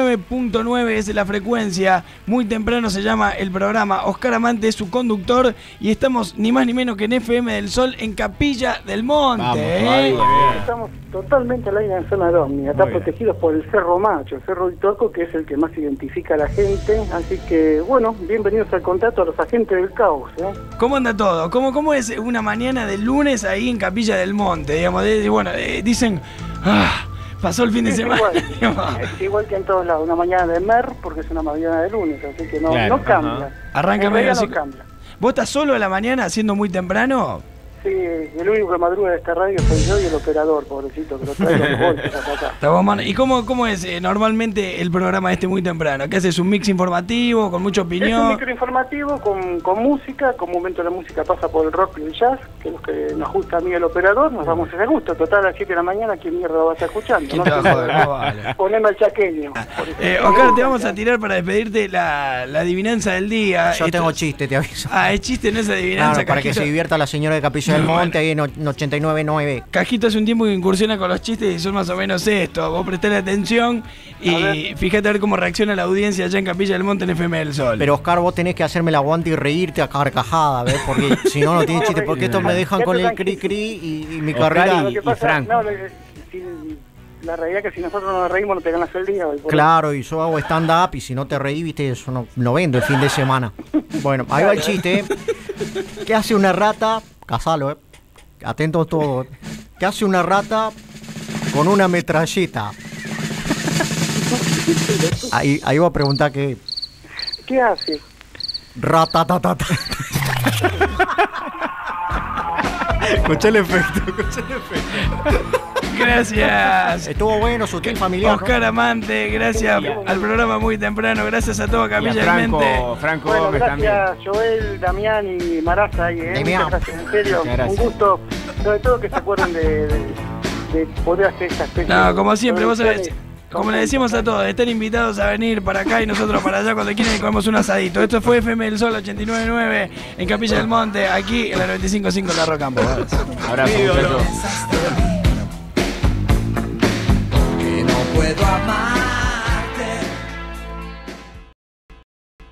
89.9 es la frecuencia, muy temprano se llama el programa, Oscar Amante es su conductor y estamos ni más ni menos que en FM del Sol en Capilla del Monte. Vamos, ¿eh? Estamos totalmente al aire en zona de Omni, acá Muy bien. protegidos por el Cerro Macho, el Cerro Itoco, que es el que más identifica a la gente. Así que, bueno, bienvenidos al contrato a los agentes del caos. ¿eh? ¿Cómo anda todo? ¿Cómo, ¿Cómo es una mañana de lunes ahí en Capilla del Monte? Digamos, de- de- bueno, eh, dicen, ah, pasó el fin de Es semana. igual, es igual que en todos lados, una mañana de mer, porque es una mañana de lunes, así que no, Claro, no cambia. Arranca medio realidad así. no cambia. ¿Vos estás solo a la mañana haciendo muy temprano? Sí, el único que madruga de esta radio soy yo y el operador, pobrecito, que lo hasta acá. ¿Y cómo, cómo es eh, normalmente el programa este muy temprano? ¿Qué haces? ¿Un mix informativo con mucha Es un opinión? microinformativo con, con música, con momento la música pasa por el rock y el jazz, que es lo que nos gusta a mí el operador, nos damos ese gusto. Total, a las 7 de la mañana, ¿quién mierda va a estar escuchando? ¿Quién no? te va a joder? No vale. Poneme al chaqueño. Eh, Oscar, te vamos a tirar para despedirte la, la adivinanza del día. Yo Esto- tengo chiste, te aviso. Ah, es chiste, no es adivinanza. Claro, para que se divierta la señora de Capilla del Monte ahí en o- en 89.9. Cajito hace un tiempo que incursiona con los chistes y son más o menos esto. Vos prestale atención y fíjate a ver cómo reacciona la audiencia allá en Capilla del Monte en FM del Sol. Pero Oscar, vos tenés que hacerme el aguante y reírte a carcajada, ¿ves? Porque si no, no tiene chiste. Porque estos me dejan con el cri cri y, y mi carrera. Y pasa, Franco. no, lo que- si- la realidad es que si nosotros no nos reímos no te ganas el día. hoy por Claro, y yo hago stand-up y si no te reí, viste, eso no, no vendo el fin de semana. Bueno, ahí va el chiste. ¿eh? ¿Qué hace una rata? Casalo, ¿eh? Atentos todos. ¿Qué hace una rata con una metralleta? Ahí, ahí va a preguntar qué. ¿Qué hace? Ratatatata. Escuché el efecto, escuché el efecto. Gracias. Estuvo bueno, sutil familiar. ¿no? Oscar Amante, gracias al programa muy temprano, gracias a todo Y a del Monte. Franco, Franco Bueno, Gómez también. gracias Joel, Damián y Maraza. ahí, ¿eh? Damián. Muchas gracias, en serio. Gracias. Un gusto. Sobre todo que se acuerden de, de, de poder hacer esta especie No, como siempre, vos sabés, como le decimos a todos, están invitados a venir para acá y nosotros para allá cuando quieran y comemos un asadito. Esto fue FM del Sol 89.9 en Capilla del Monte, aquí en la 95.5 La Roca Campo. Abrazo, muchachos. que no puedo amar.